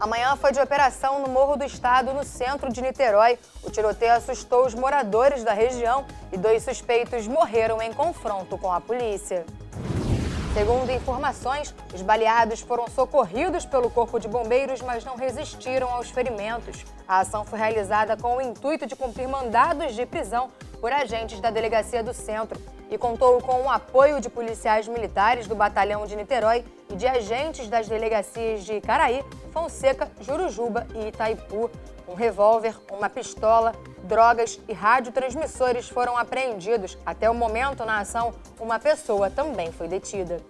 Amanhã foi de operação no Morro do Estado, no centro de Niterói. O tiroteio assustou os moradores da região e dois suspeitos morreram em confronto com a polícia. Segundo informações, os baleados foram socorridos pelo Corpo de Bombeiros, mas não resistiram aos ferimentos. A ação foi realizada com o intuito de cumprir mandados de prisão por agentes da Delegacia do Centro e contou com o apoio de policiais militares do Batalhão de Niterói e de agentes das delegacias de Caraí, Fonseca, Jurujuba e Itaipu. Um revólver, uma pistola, drogas e radiotransmissores foram apreendidos. Até o momento, na ação, uma pessoa também foi detida.